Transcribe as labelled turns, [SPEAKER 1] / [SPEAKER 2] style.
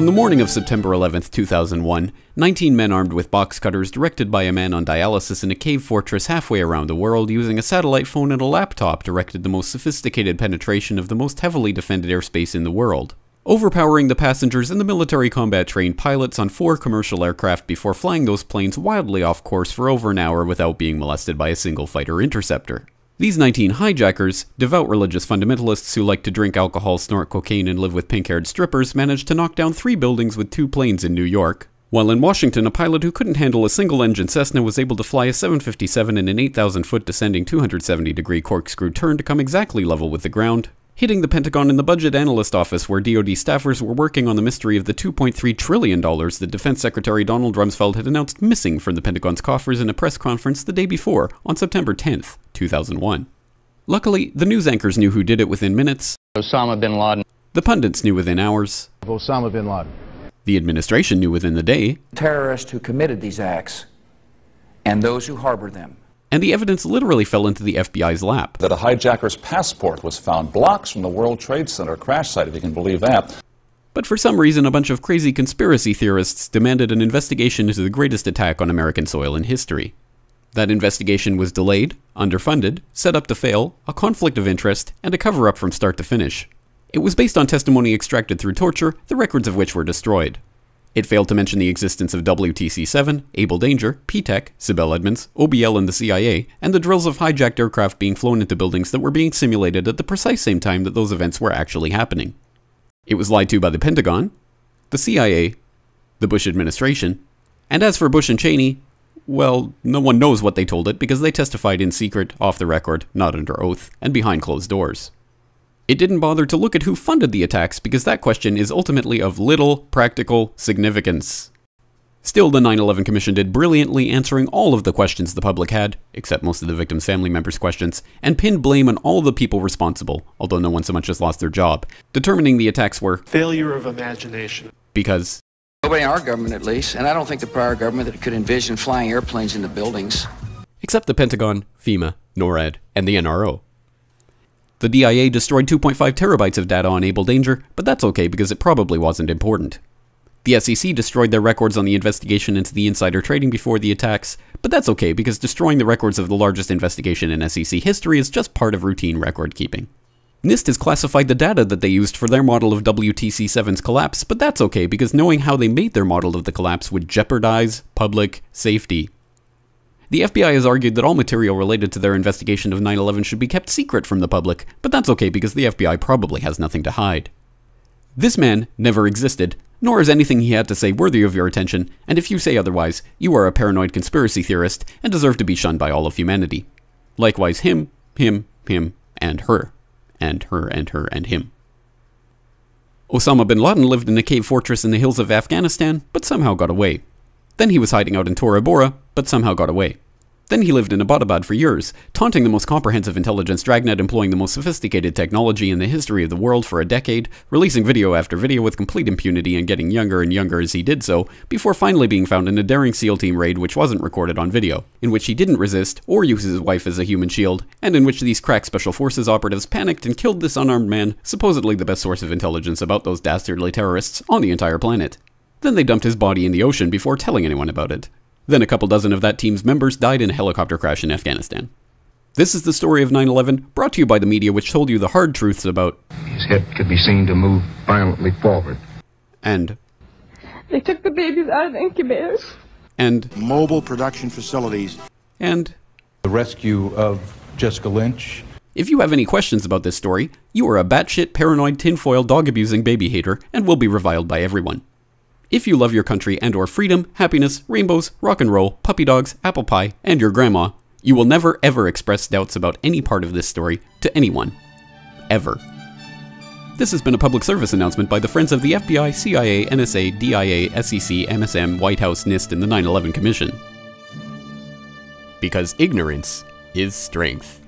[SPEAKER 1] On the morning of September 11, 2001, 19 men armed with box cutters directed by a man on dialysis in a cave fortress halfway around the world using a satellite phone and a laptop directed the most sophisticated penetration of the most heavily defended airspace in the world. Overpowering the passengers and the military combat trained pilots on four commercial aircraft before flying those planes wildly off course for over an hour without being molested by a single fighter interceptor. These 19 hijackers, devout religious fundamentalists who like to drink alcohol, snort cocaine, and live with pink haired strippers, managed to knock down three buildings with two planes in New York. While in Washington, a pilot who couldn't handle a single engine Cessna was able to fly a 757 in an 8,000 foot descending 270 degree corkscrew turn to come exactly level with the ground, hitting the Pentagon in the budget analyst office where DoD staffers were working on the mystery of the $2.3 trillion that Defense Secretary Donald Rumsfeld had announced missing from the Pentagon's coffers in a press conference the day before, on September 10th, 2001. Luckily, the news anchors knew who did it within minutes.
[SPEAKER 2] Osama bin Laden.
[SPEAKER 1] The pundits knew within hours.
[SPEAKER 3] Osama bin Laden.
[SPEAKER 1] The administration knew within the day.
[SPEAKER 4] Terrorists who committed these acts and those who harbor them.
[SPEAKER 1] And the evidence literally fell into the FBI's lap.
[SPEAKER 5] That a hijacker's passport was found blocks from the World Trade Center crash site, if you can believe that.
[SPEAKER 1] But for some reason, a bunch of crazy conspiracy theorists demanded an investigation into the greatest attack on American soil in history. That investigation was delayed, underfunded, set up to fail, a conflict of interest, and a cover up from start to finish. It was based on testimony extracted through torture, the records of which were destroyed. It failed to mention the existence of WTC 7, Able Danger, Ptech, Sibel Edmonds, OBL and the CIA, and the drills of hijacked aircraft being flown into buildings that were being simulated at the precise same time that those events were actually happening. It was lied to by the Pentagon, the CIA, the Bush administration, and as for Bush and Cheney, well, no one knows what they told it because they testified in secret, off the record, not under oath, and behind closed doors. It didn't bother to look at who funded the attacks because that question is ultimately of little practical significance. Still, the 9 11 Commission did brilliantly answering all of the questions the public had, except most of the victims' family members' questions, and pinned blame on all the people responsible, although no one so much as lost their job, determining the attacks were
[SPEAKER 6] failure of imagination.
[SPEAKER 1] Because
[SPEAKER 4] Nobody in our government, at least, and I don't think the prior government that could envision flying airplanes into buildings.
[SPEAKER 1] Except the Pentagon, FEMA, NORAD, and the NRO. The DIA destroyed 2.5 terabytes of data on Able Danger, but that's okay because it probably wasn't important. The SEC destroyed their records on the investigation into the insider trading before the attacks, but that's okay because destroying the records of the largest investigation in SEC history is just part of routine record keeping. NIST has classified the data that they used for their model of WTC 7's collapse, but that's okay because knowing how they made their model of the collapse would jeopardize public safety. The FBI has argued that all material related to their investigation of 9 11 should be kept secret from the public, but that's okay because the FBI probably has nothing to hide. This man never existed, nor is anything he had to say worthy of your attention, and if you say otherwise, you are a paranoid conspiracy theorist and deserve to be shunned by all of humanity. Likewise, him, him, him, and her. And her, and her, and him. Osama bin Laden lived in a cave fortress in the hills of Afghanistan, but somehow got away. Then he was hiding out in Tora Bora, but somehow got away. Then he lived in Abbottabad for years, taunting the most comprehensive intelligence dragnet employing the most sophisticated technology in the history of the world for a decade, releasing video after video with complete impunity and getting younger and younger as he did so, before finally being found in a daring SEAL team raid which wasn't recorded on video, in which he didn't resist or use his wife as a human shield, and in which these crack special forces operatives panicked and killed this unarmed man, supposedly the best source of intelligence about those dastardly terrorists on the entire planet. Then they dumped his body in the ocean before telling anyone about it. Then a couple dozen of that team's members died in a helicopter crash in Afghanistan. This is the story of 9 11, brought to you by the media which told you the hard truths about.
[SPEAKER 7] His head could be seen to move violently forward.
[SPEAKER 1] And.
[SPEAKER 8] They took the babies out of the incubators.
[SPEAKER 1] And.
[SPEAKER 3] Mobile production facilities.
[SPEAKER 1] And.
[SPEAKER 9] The rescue of Jessica Lynch.
[SPEAKER 1] If you have any questions about this story, you are a batshit paranoid tinfoil dog abusing baby hater and will be reviled by everyone. If you love your country and or freedom, happiness, rainbows, rock and roll, puppy dogs, apple pie, and your grandma, you will never ever express doubts about any part of this story to anyone. Ever. This has been a public service announcement by the Friends of the FBI, CIA, NSA, DIA, SEC, MSM, White House, NIST, and the 9 11 Commission. Because ignorance is strength.